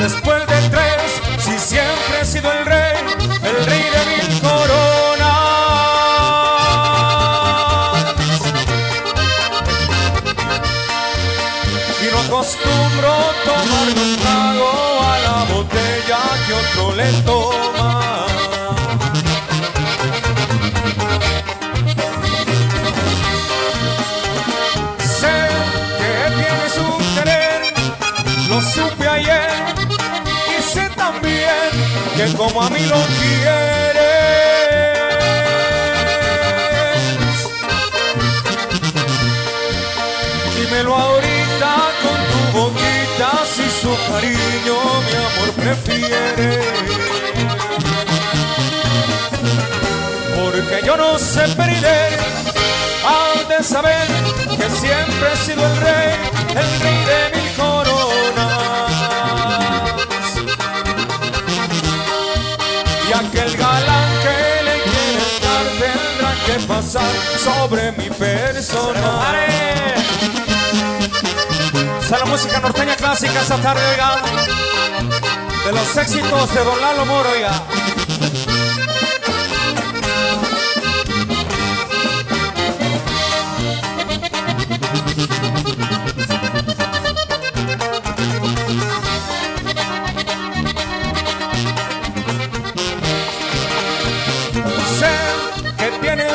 después de tres, si siempre he sido el rey, el rey de mil coronas. Y no acostumbro tomar un trago a la botella que otro le toma. Que como a mí lo quieres. Dímelo ahorita con tu boquita si su cariño mi amor prefiere. Porque yo no sé perder, al de saber que siempre he sido el rey, el rey que pasar sobre mi persona. Esa es la música norteña clásica esta tarde, oiga. De los éxitos de Don Lalo Moro, oiga.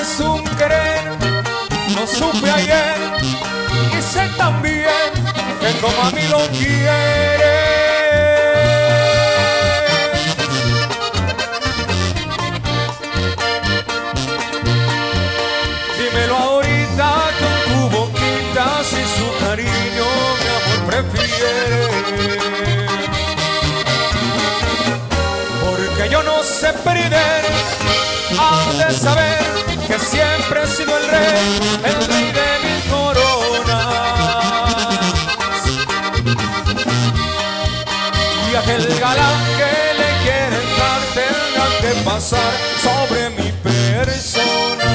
Tienes un querer, lo supe ayer y sé también que como a mí lo quieres. Dímelo ahorita con tu boquita si su cariño mi amor prefiere. Porque yo no sé perder, has de saber que siempre he sido el rey, el rey de mil coronas. Y aquel galán que le quiere dar tendrá que pasar sobre mi persona.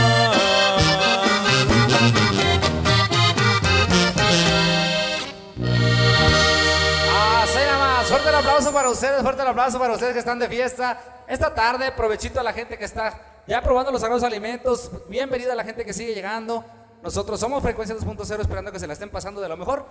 Fuerte el aplauso para ustedes, fuerte el aplauso para ustedes que están de fiesta. Esta tarde, provechito a la gente que está ya probando los sagrados alimentos. Bienvenida a la gente que sigue llegando. Nosotros somos Frecuencia 2.0 esperando que se la estén pasando de lo mejor.